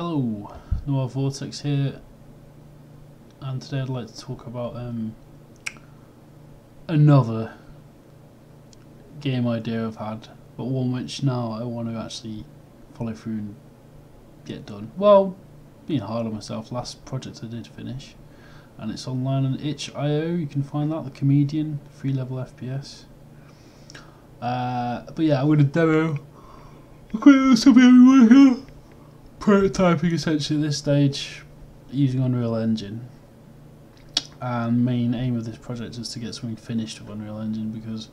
Hello, NoirVortex here, and today I'd like to talk about um, another game idea I've had, but one which now I want to actually follow through and get done. Well, being hard on myself, last project I did finish, and it's online on itch.io, you can find that, the comedian, free level FPS. Uh, but yeah, I'm going to demo. Something everyone here prototyping essentially at this stage using Unreal Engine. And main aim of this project is to get something finished with Unreal Engine because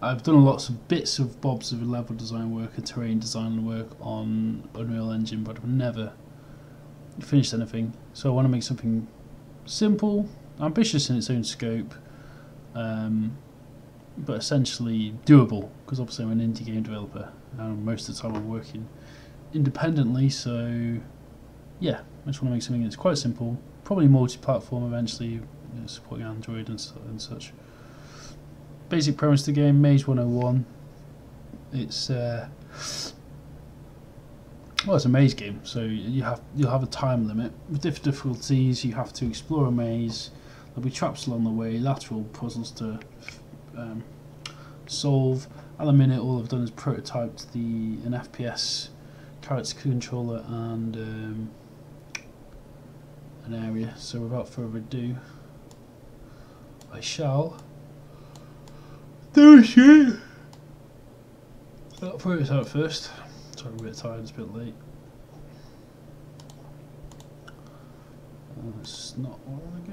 I've done lots of bits of bobs of level design work and terrain design work on Unreal Engine, but I've never finished anything. So I want to make something simple, ambitious in its own scope, um, but essentially doable because obviously I'm an indie game developer and most of the time I'm working independently, so yeah, I just want to make something that's quite simple, probably multi-platform eventually, you know, supporting Android and, and such. Basic premise of the game, Maze 101. It's uh, well, it's a maze game, so you have you'll have a time limit with different difficulties. You have to explore a maze. There'll be traps along the way, lateral puzzles to um, solve. At the minute, all I've done is prototyped the an FPS character controller and um, an area. So without further ado, I shall do shit. I'll out first. Sorry, a bit tired. It's a bit late. Uh, That's not where I go.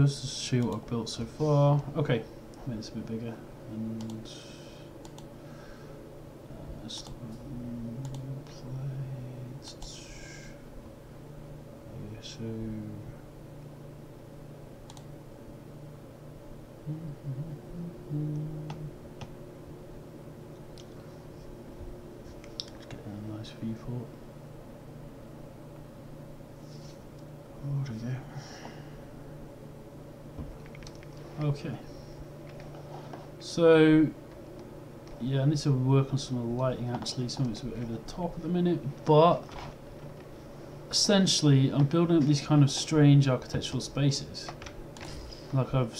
Let's just show you what I've built so far. Okay, make this a bit bigger. And uh, stop and play. Okay, so. Let's get a nice view for. Oh, there. Okay. So, yeah, I need to work on some of the lighting actually. Some of it's a bit over the top at the minute, but essentially, I'm building up these kind of strange architectural spaces. Like I've,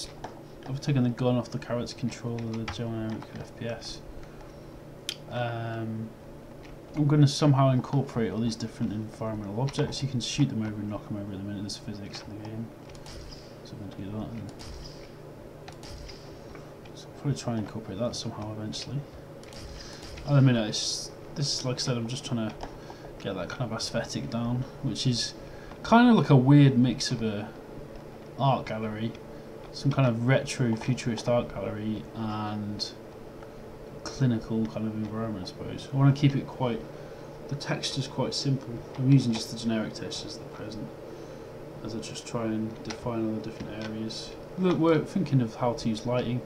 I've taken the gun off the character controller, the generic FPS. Um, I'm going to somehow incorporate all these different environmental objects. You can shoot them over and knock them over at the minute. There's physics in the game, so I'm going to do that. And so I'll probably try and incorporate that somehow eventually. At the minute, it's, this is like I said, I'm just trying to get that kind of aesthetic down, which is kind of like a weird mix of a art gallery, some kind of retro futurist art gallery, and clinical kind of environment, I suppose. I want to keep it quite. The texture's quite simple. I'm using just the generic textures at present, as I just try and define all the different areas. Look, we're thinking of how to use lighting.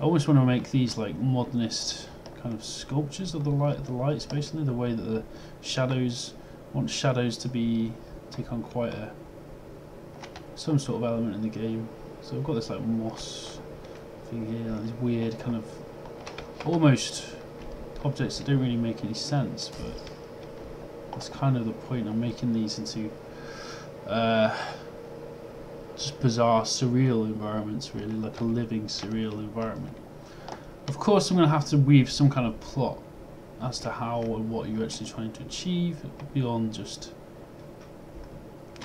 I always want to make these like modernist kind of sculptures of the light, the lights, basically the way that the shadows want shadows to be take on quite a some sort of element in the game. So I've got this like moss thing here, like these weird kind of almost objects that don't really make any sense, but that's kind of the point. I'm making these into uh, just bizarre, surreal environments, really, like a living, surreal environment. Of course, I'm going to have to weave some kind of plot as to how and what you're actually trying to achieve beyond just,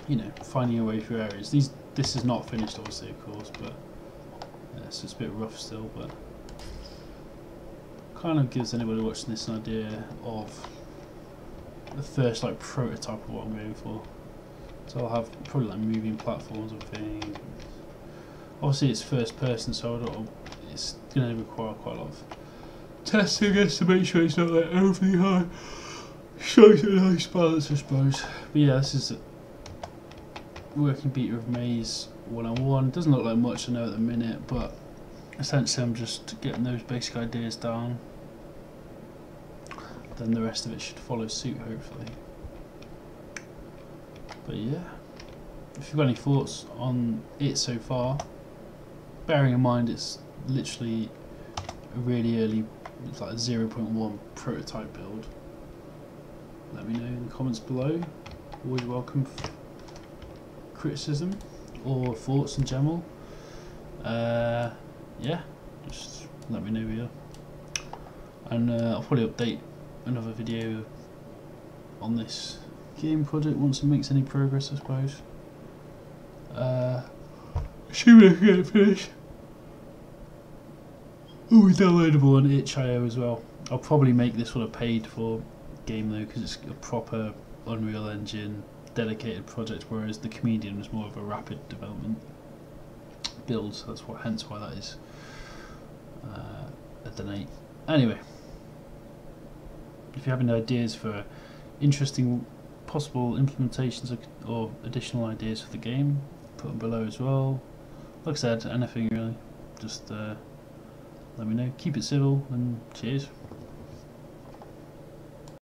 you know, finding your way through areas. These, this is not finished, obviously, of course, but yeah, it's a bit rough still, but kind of gives anybody watching this an idea of the first like prototype of what I'm going for. So I'll have probably like moving platforms and things. Obviously it's first person, so I don't, it's going to require quite a lot of testing just to make sure it's not like overly high. Shows a nice balance, I suppose. But yeah, this is a working beta of Maze 101. Doesn't look like much I know at the minute, but essentially I'm just getting those basic ideas down. Then the rest of it should follow suit, hopefully. But yeah, if you've got any thoughts on it so far, bearing in mind it's literally a really early, it's like a 0.1 prototype build. let me know in the comments below. Always welcome criticism or thoughts in general. Uh, yeah, just let me know here. And uh, I'll probably update another video on this game project once it makes any progress, I suppose. Uh, assuming I can get it finished. Oh, it's downloadable on itch.io as well. I'll probably make this one a paid for game though, because it's a proper Unreal Engine dedicated project, whereas the Comedian was more of a rapid development build. So that's what, hence why that is uh, a donate. Anyway, if you have any ideas for interesting possible implementations or additional ideas for the game, put them below as well. Like I said, anything really, just uh, let me know. Keep it civil and cheers.